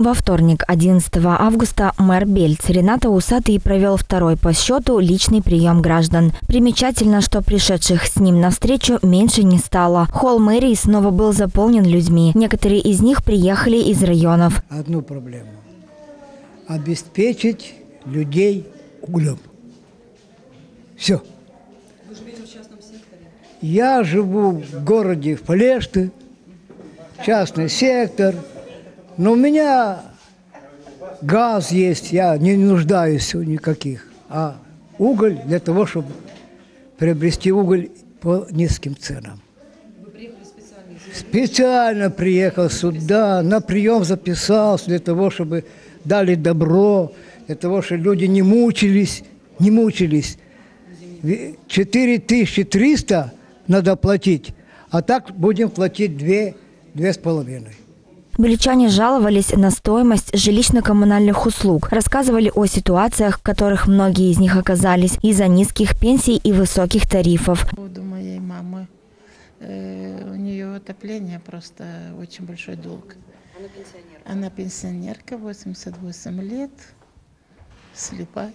Во вторник, 11 августа, мэр Бельц Рената Усатый провел второй по счету личный прием граждан. Примечательно, что пришедших с ним навстречу меньше не стало. Холл мэрии снова был заполнен людьми. Некоторые из них приехали из районов. одну проблему. Обеспечить людей углем. Все. Я живу в городе в Полешты, частный сектор, но у меня газ есть, я не нуждаюсь в никаких. А уголь для того, чтобы приобрести уголь по низким ценам. Специально приехал сюда, на прием записался для того, чтобы дали добро, для того, чтобы люди не мучились, не мучились. 4300 надо платить, а так будем платить 2, две с половиной. Бельчане жаловались на стоимость жилищно-коммунальных услуг, рассказывали о ситуациях, в которых многие из них оказались из-за низких пенсий и высоких тарифов. По поводу моей мамы. Э, у нее отопление просто очень большой долг. Она пенсионерка? Она пенсионерка, 88 лет, слепая.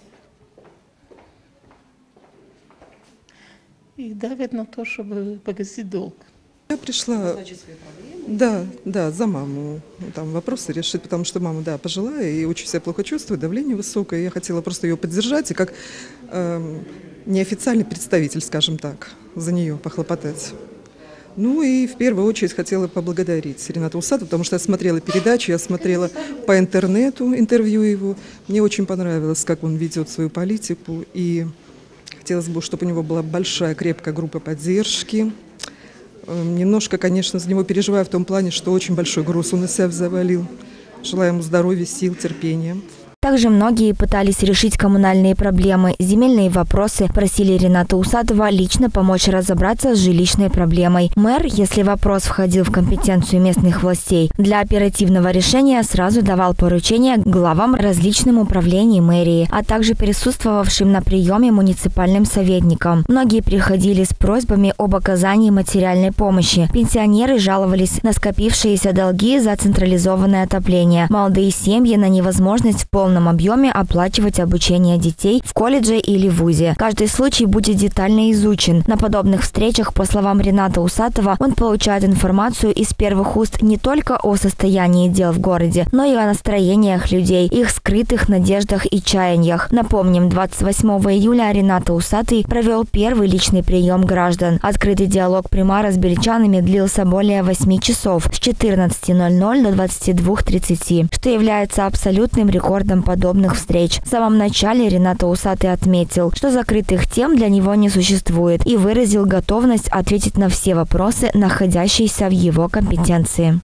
И давят на то, чтобы погасить долг. Пришла, да, да, за маму. Ну, Там вопросы решить, потому что мама, да, пожилая и очень себя плохо чувствует, давление высокое. Я хотела просто ее поддержать и как эм, неофициальный представитель, скажем так, за нее похлопотать. Ну и в первую очередь хотела поблагодарить Рената Усатова, потому что я смотрела передачу, я смотрела по интернету интервью его. Мне очень понравилось, как он ведет свою политику. И хотелось бы, чтобы у него была большая, крепкая группа поддержки. Эм, Немножко, конечно, за него переживаю в том плане, что очень большой груз он на себя завалил. Желаю ему здоровья, сил, терпения. Также многие пытались решить коммунальные проблемы, земельные вопросы, просили Рената Усатова лично помочь разобраться с жилищной проблемой. Мэр, если вопрос входил в компетенцию местных властей, для оперативного решения сразу давал поручения главам различным управлений мэрии, а также присутствовавшим на приеме муниципальным советникам. Многие приходили с просьбами об оказании материальной помощи. Пенсионеры жаловались на скопившиеся долги за централизованное отопление. Молодые семьи на невозможность в полном объеме оплачивать обучение детей в колледже или вузе. Каждый случай будет детально изучен. На подобных встречах, по словам Рената Усатова, он получает информацию из первых уст не только о состоянии дел в городе, но и о настроениях людей, их скрытых надеждах и чаяниях. Напомним, 28 июля Рената Усатый провел первый личный прием граждан. Открытый диалог примара с бельчанами длился более 8 часов с 14.00 до 22.30, что является абсолютным рекордом подобных встреч. В самом начале Рената Усатый отметил, что закрытых тем для него не существует и выразил готовность ответить на все вопросы, находящиеся в его компетенции.